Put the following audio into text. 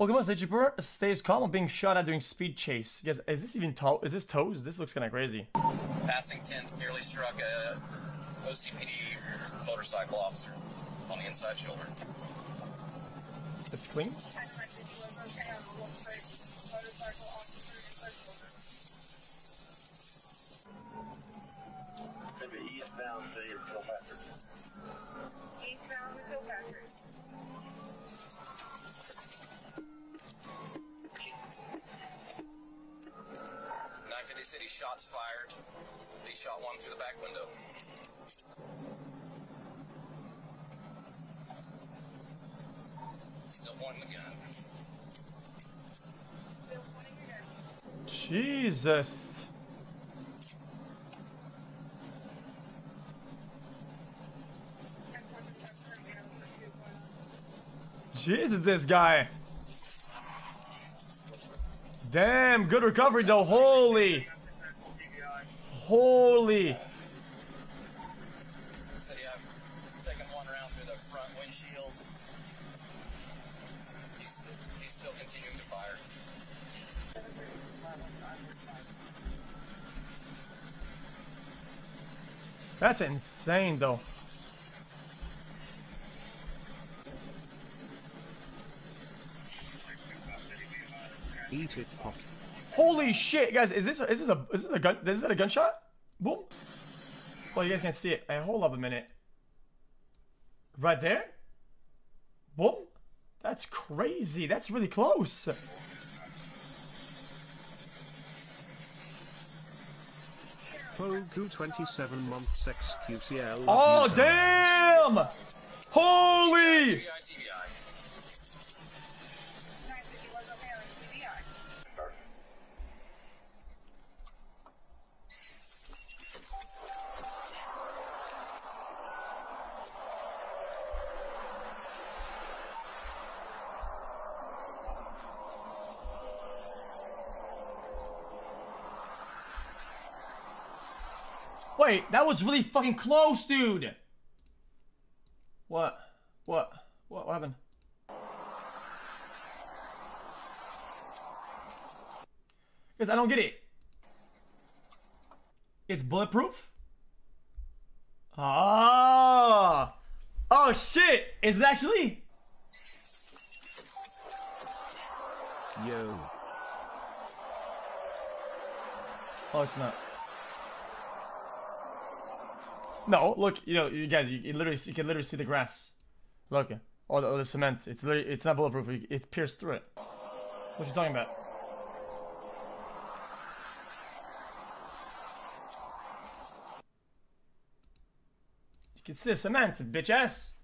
Pokemon State Trooper stays calm while being shot at during speed chase. Yes, is this even tall? Is this toes? This looks kind of crazy. Passing 10th nearly struck a OCPD motorcycle officer on the inside shoulder. It's clean. Eastbound shots fired. He shot one through the back window. Still pointing the gun. Jesus. Jesus, this guy. Damn, good recovery though. Holy. Holy. Said he uh, have taken one round through the front windshield. He's, he's still continuing to fire. That's insane though. Eat it pop. Holy shit, guys! Is this is this a is this a gun? Is that a gunshot? Boom. Well, you guys can't see it. Hey, hold up a minute. Right there. Boom. That's crazy. That's really close. Pogu 27 months XQCL. Oh damn! Holy! Wait, that was really fucking close, dude. What? What? What, what happened? Because I don't get it. It's bulletproof? Ah! Oh shit! Is it actually? Yo. Oh, it's not. No, look, you know, you guys, you, you literally, you can literally see the grass. Look, or the, or the cement. It's literally, it's not bulletproof. It, pierced through it. What you talking about? You can see the cement, bitch ass.